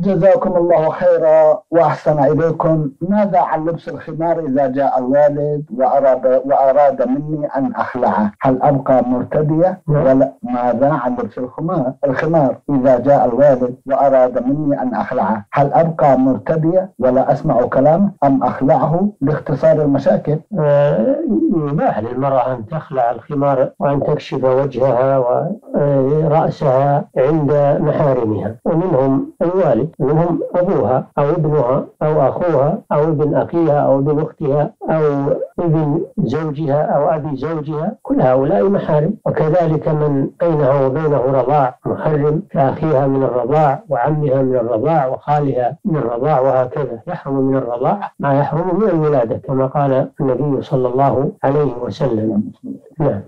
جزاكم الله خيرا وأحسن إليكم. ماذا عن لبس الخمار إذا جاء الوالد وأراد, وأراد مني أن أخلعه؟ هل أبقى مرتدية؟ ولا ماذا عن لبس الخمار؟ الخمار إذا جاء الوالد وأراد مني أن أخلعه هل أبقى مرتدية ولا أسمع كلامه أم أخلعه لاختصار المشاكل؟ آه، يباح للمرأة أن تخلع الخمار وأن تكشف وجهها ورأسها عند محارمها ومنهم الوالد. منهم أبوها أو ابنها أو أخوها أو ابن أخيها أو ابن أختها أو ابن زوجها أو أبي زوجها كل هؤلاء محارم. وكذلك من بينها وبينه رضاع محرم كأخيها من الرضاع وعمها من الرضاع وخالها من الرضاع وهكذا. يحرم من الرضاع ما يحرم من الولادة كما قال النبي صلى الله عليه وسلم. نعم.